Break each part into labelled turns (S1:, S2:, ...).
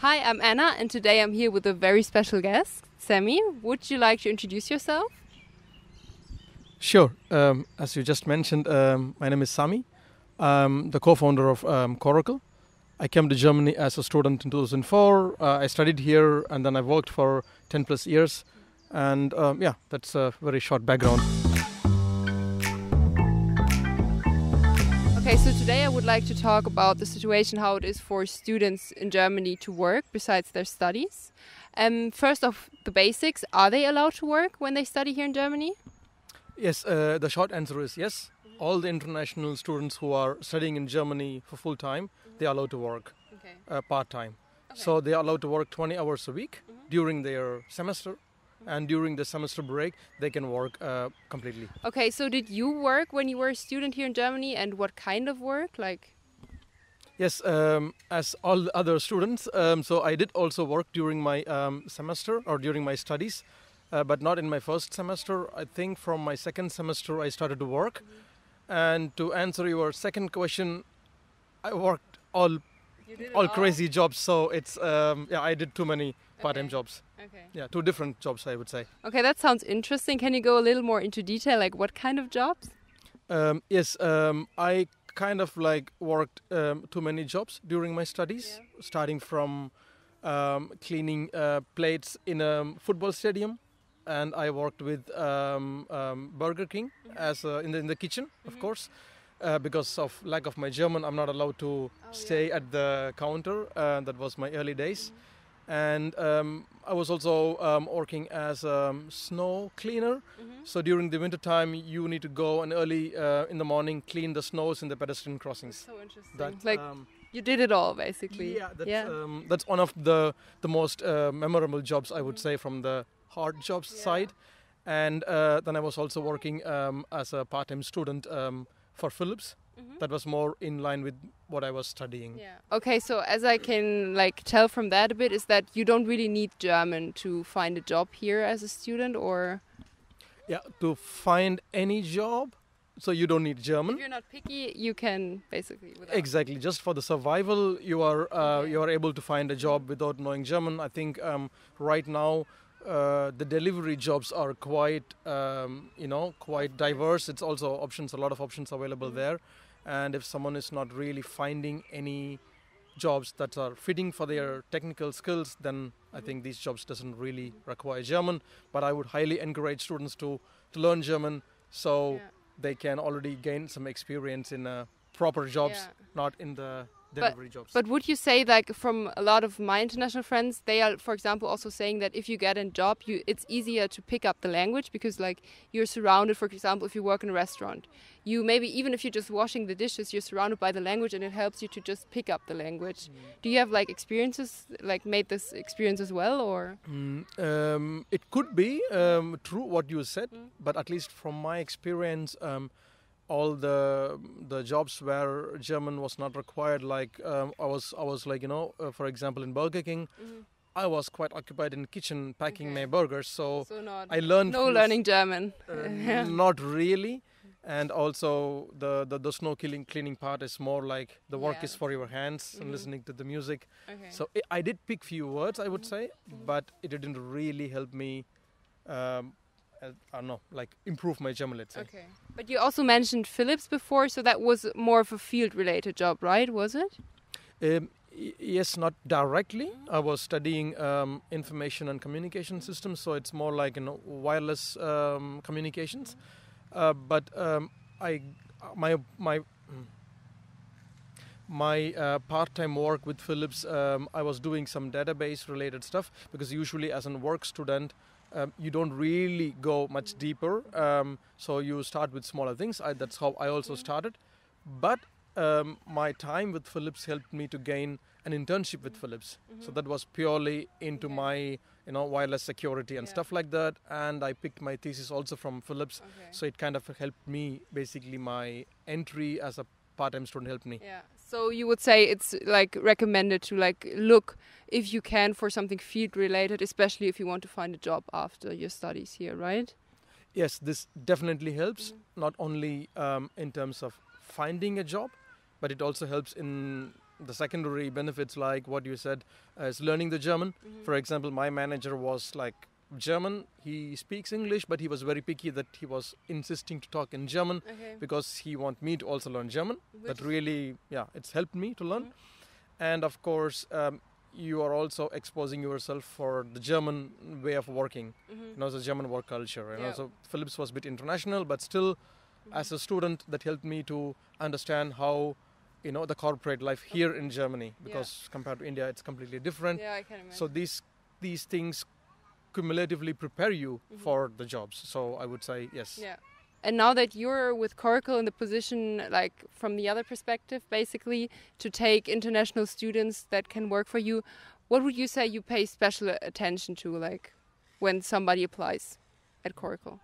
S1: Hi, I'm Anna, and today I'm here with a very special guest, Samy. Would you like to introduce yourself?
S2: Sure. Um, as you just mentioned, um, my name is Samy. I'm the co-founder of um, Coracle. I came to Germany as a student in 2004. Uh, I studied here, and then I worked for 10 plus years. And um, yeah, that's a very short background.
S1: Okay, so today I would like to talk about the situation, how it is for students in Germany to work besides their studies. Um, first off, the basics are they allowed to work when they study here in Germany?
S2: Yes, uh, the short answer is yes. All the international students who are studying in Germany for full time, they are allowed to work
S1: Okay.
S2: uh, part time. So they are allowed to work 20 hours a week during their semester, and during the semester break, they can work uh, completely.
S1: Okay, so did you work when you were a student here in Germany and what kind of work? Like,
S2: Yes, um, as all the other students, um, so I did also work during my um, semester or during my studies, uh, but not in my first semester. I think from my second semester I started to work. And to answer your second question, I worked all
S1: you did
S2: all crazy jobs. So it's um, yeah, I did too many part-time
S1: Okay.
S2: jobs.
S1: Okay.
S2: Yeah, two different jobs I would say.
S1: Okay, that sounds interesting. Can you go a little more into detail? Like, what kind of jobs?
S2: Um, yes, um, I kind of like worked um, too many jobs during my studies, starting from um, cleaning uh, plates in a football stadium, and I worked with um, um, Burger King as uh, in the in the kitchen, of course. Uh, because of lack of my German, I'm not allowed to stay at the counter. Uh, that was my early days, and um, I was also um, working as a snow cleaner. So during the winter time, you need to go and early uh, in the morning clean the snows in the pedestrian crossings.
S1: So interesting.
S2: That,
S1: like,
S2: um,
S1: you did it all, basically.
S2: yeah, that's,
S1: yeah.
S2: Um, that's one of the the most uh, memorable jobs I would say from the hard jobs
S1: Yeah.
S2: side. And uh, then I was also working um, as a part-time student um, for Philips. That was more in line with what I was studying.
S1: Yeah. Okay, so as I can like tell from that a bit is that you don't really need German to find a job here as a student or
S2: Yeah, to find any job, so you don't need German.
S1: if you're not picky, you can basically without
S2: Exactly, just for the survival, you are uh,
S1: Okay.
S2: you are able to find a job without knowing German. I think um, right now uh, the delivery jobs are quite um, you know quite diverse. It's also options, a lot of options available there. And if someone is not really finding any jobs that are fitting for their technical skills, then I think these jobs doesn't really require German. But I would highly encourage students to to learn German so
S1: Yeah.
S2: they can already gain some experience in uh, proper jobs
S1: Yeah.
S2: not in the delivery jobs.
S1: But would you say like from a lot of my international friends, they are, for example, also saying that if you get a job, you it's easier to pick up the language because like you're surrounded. For example, if you work in a restaurant, you maybe even if you're just washing the dishes, you're surrounded by the language, and it helps you to just pick up the language. Do you have like experiences like made this experience as well, or
S2: Mm, um, it could be um, true what you said, but at least from my experience, um, all the the jobs where German was not required, like um, I was I was like you know, uh, for example, in Burger King, I was quite occupied in kitchen packing
S1: Okay.
S2: my burgers, so
S1: so not
S2: I learned
S1: no learning German?
S2: Uh. Not really. And also the, the, the snow killing cleaning part is more like the work
S1: Yeah.
S2: is for your hands and
S1: Mhm.
S2: listening to the music.
S1: Okay.
S2: So I, I did pick few words, I would say, but it didn't really help me. Um, I don't know, like improve my German. Let's say.
S1: Okay. But you also mentioned Philips before, so that was more of a field-related job, right? Was it?
S2: Um, y- yes, not directly. I was studying um, information and communication systems, so it's more like you know wireless um, communications. Uh, but um, I, my my mm, my uh, part-time work with Philips, um, I was doing some database-related stuff because usually, as a work student, um, you don't really go much deeper. Um, so you start with smaller things. I, that's how I also started. But um, my time with Philips helped me to gain an internship with Philips. So that was purely into
S1: Okay.
S2: my, you know, wireless security and
S1: Yeah.
S2: stuff like that. And I picked my thesis also from Philips.
S1: Okay.
S2: So it kind of helped me. Basically, my entry as a part-time student helped me.
S1: Yeah. So you would say it's like recommended to like look if you can for something field related, especially if you want to find a job after your studies here, right?
S2: Yes, this definitely helps.
S1: Mm-hmm.
S2: Not only um, in terms of finding a job, but it also helps in the secondary benefits, like what you said, uh, is learning the German.
S1: Mhm.
S2: For example, my manager was like German. He speaks English, but he was very picky that he was insisting to talk in German
S1: Okay.
S2: because he want me to also learn German.
S1: Which
S2: that really, yeah, it's helped me to learn.
S1: Mhm.
S2: And of course, um, you are also exposing yourself for the German way of working.
S1: Mhm.
S2: You know, the German work culture. You know, so Philips was a bit international, but still,
S1: Mhm.
S2: as a student, that helped me to understand how, you know, the corporate life here in Germany, because compared to India, it's completely different.
S1: yeah, I can imagine.
S2: So these these things cumulatively prepare you
S1: Mhm.
S2: for the jobs. So I would say yes.
S1: Yeah. And now that you're with Coracle in the position, like from the other perspective, basically to take international students that can work for you, what would you say you pay special attention to, like when somebody applies at Coracle?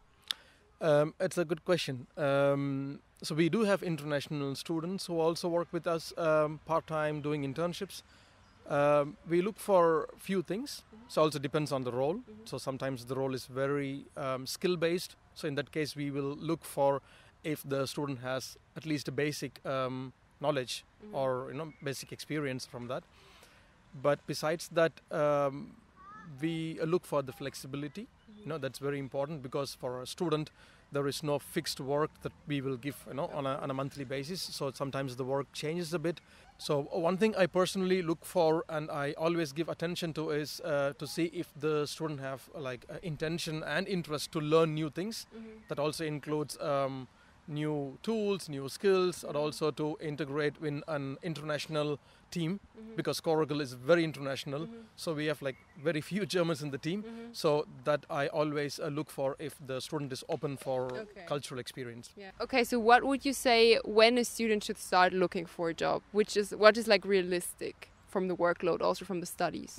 S2: Um, it's a good question. Um, so we do have international students who also work with us um, part time doing internships. Um, we look for few things. So also depends on the role.
S1: Mhm.
S2: So sometimes the role is very um, skill based. So in that case, we will look for if the student has at least a basic um, knowledge
S1: Mhm.
S2: or you know basic experience from that. But besides that, um, we uh, look for the flexibility. You know that's very important because for a student, there is no fixed work that we will give you know on a, on a monthly basis. So sometimes the work changes a bit. So one thing I personally look for and I always give attention to is uh, to see if the student have like uh, intention and interest to learn new things.
S1: Mhm.
S2: That also includes um, new tools, new skills, and
S1: Mhm.
S2: also to integrate in an international team
S1: Mhm.
S2: because Coracle is very international.
S1: Mhm.
S2: So we have like very few Germans in the team.
S1: Mhm.
S2: So that I always uh, look for if the student is open for
S1: Okay.
S2: cultural experience.
S1: Yeah. Okay, so what would you say when a student should start looking for a job? Which is what is like realistic from the workload, also from the studies?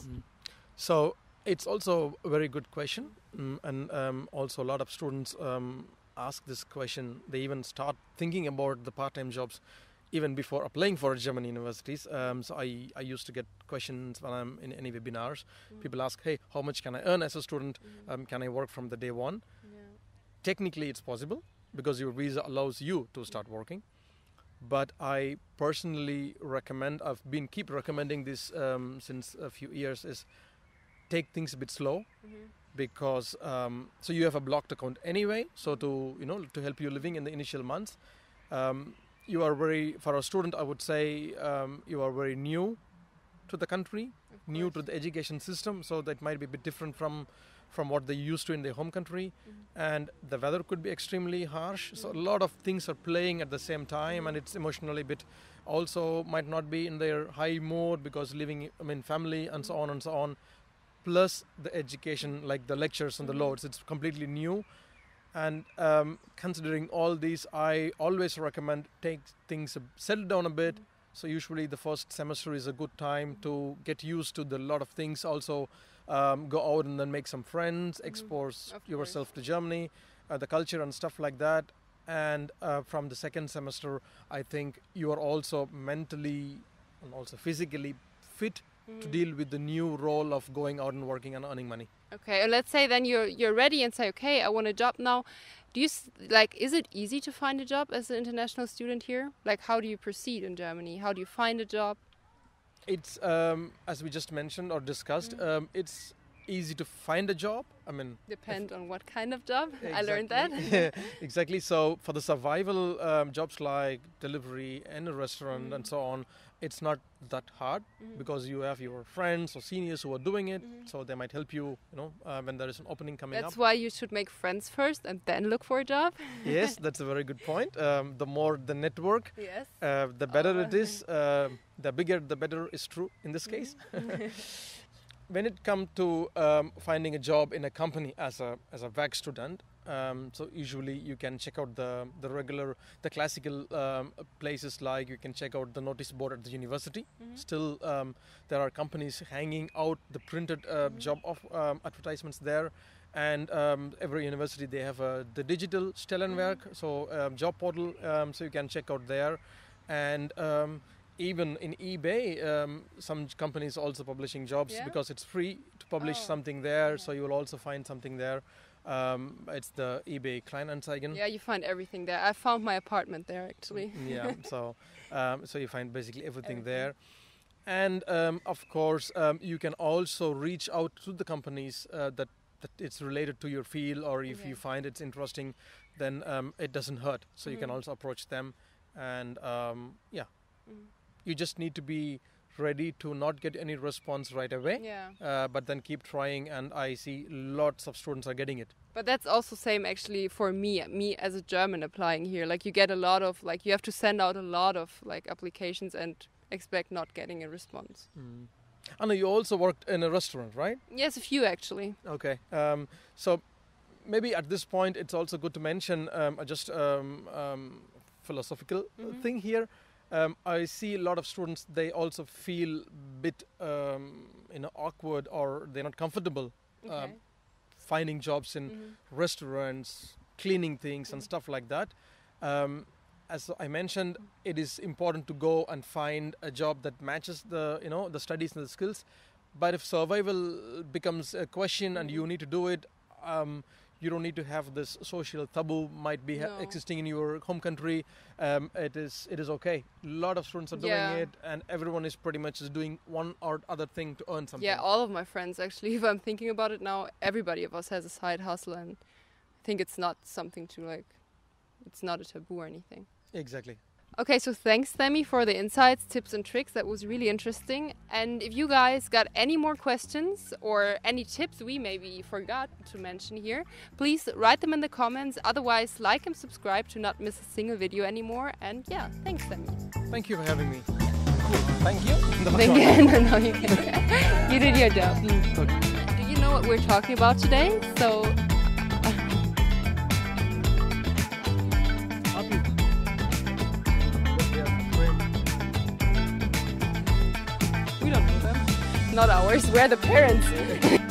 S2: So it's also a very good question, mm, and um, also a lot of students um, ask this question. They even start thinking about the part-time jobs even before applying for German universities. Um, so I, I used to get questions when I'm in any webinars.
S1: Mm.
S2: People ask, "Hey, how much can I earn as a student?
S1: Mhm.
S2: Um, can I work from the day one?"
S1: Yeah.
S2: technically it's possible because your visa allows you to start working but i personally recommend i've been keep recommending this um, since a few years is take things a bit slow
S1: Mhm.
S2: because um, so you have a blocked account anyway so to you know to help you living in the initial months um, you are very for a student i would say um, you are very new to the country new to the education system so that might be a bit different from from what they used to in their home country
S1: Mhm.
S2: and the weather could be extremely harsh so a lot of things are playing at the same time and it's emotionally a bit also might not be in their high mood because living i mean family and so
S1: Mhm.
S2: on and so on plus the education like the lectures and the
S1: Mhm.
S2: loads it's completely new and um, considering all these i always recommend take things settle down a bit so usually the first semester is a good time to get used to the lot of things. Also, um, go out and then make some friends,
S1: Mhm.
S2: expose
S1: Of
S2: yourself to Germany, uh, the culture and stuff like that. And uh, from the second semester, I think you are also mentally and also physically fit to
S1: Mhm.
S2: deal with the new role of going out and working and earning money.
S1: Okay, and let's say then you're you're ready and say, okay, I want a job now. Do you s- like? Is it easy to find a job as an international student here? Like, how do you proceed in Germany? How do you find a job?
S2: It's um, as we just mentioned or discussed.
S1: Mhm.
S2: Um, it's easy to find a job. I mean,
S1: Depend on what kind of job. I learned that.
S2: Exactly. exactly. So for the survival um, jobs like delivery and a restaurant and
S1: Mhm.
S2: so on, it's not that hard
S1: Mhm.
S2: because you have your friends or seniors who are doing it,
S1: Mhm.
S2: so they might help you. You know, uh, when there is an opening coming
S1: That's
S2: up.
S1: why you should make friends first and then look for a job.
S2: yes, that's a very good point. Um, the more the network,
S1: Yes.
S2: uh, the better it is. Uh, the bigger, the better is true in this case. when it comes to um, finding a job in a company as a as a Werk student, um, so usually you can check out the the regular the classical um, places like you can check out the notice board at the university.
S1: Mhm.
S2: Still, um, there are companies hanging out the printed uh,
S1: Mhm.
S2: job of um, advertisements there. And um, every university they have uh, the digital Stellenwerk, so um, job portal, um, so you can check out there. And um, even in eBay, um, some companies also publishing jobs
S1: Yeah?
S2: because it's free to publish
S1: Oh,
S2: something there. So you will also find something there. Um, it's the eBay Kleinanzeigen.
S1: Yeah, you find everything there. I found my apartment there actually.
S2: yeah. So, um, so you find basically everything,
S1: Everything.
S2: there. and um, of course um, you can also reach out to the companies uh, that that it's related to your field or if you find it's interesting then um, it doesn't hurt so you can
S1: Mhm.
S2: also approach them and um, yeah
S1: Mhm.
S2: you just need to be ready to not get any response right away
S1: Yeah.
S2: uh, but then keep trying and i see lots of students are getting it
S1: But that's also same actually for me. Me as a German applying here, like you get a lot of like you have to send out a lot of like applications and expect not getting a response.
S2: mm. Anna, you also worked in a restaurant right
S1: Yes, a few actually.
S2: Okay. Um, so maybe at this point, it's also good to mention um, a just um, um, philosophical
S1: Mhm.
S2: thing here. Um, I see a lot of students; they also feel a bit um, you know awkward or they're not comfortable
S1: Okay.
S2: finding jobs in
S1: Mhm.
S2: restaurants, cleaning things, and
S1: Mhm.
S2: stuff like that. Um, as I mentioned, it is important to go and find a job that matches the you know the studies and the skills. But if survival becomes a question and you need to do it, um, you don't need to have this social taboo might be ha-
S1: No.
S2: existing in your home country. Um, it is it is okay. A lot of students are doing
S1: Yeah.
S2: it, and everyone is pretty much just doing one or other thing to earn something.
S1: Yeah, all of my friends actually. If I'm thinking about it now, everybody of us has a side hustle, and I think it's not something to like. It's not a taboo or anything.
S2: exactly.
S1: Okay, so thanks, Samy, for the insights, tips, and tricks. That was really interesting. And if you guys got any more questions or any tips we maybe forgot to mention here, please write them in the comments. Otherwise, like and subscribe to not miss a single video anymore. And yeah, thanks, Samy.
S2: Thank you for having me. Thank you.
S1: Thank you. no, no, you, can. you did your job.
S2: Mm, okay.
S1: Do you know what we're talking about today? So, Not ours. We're the parents.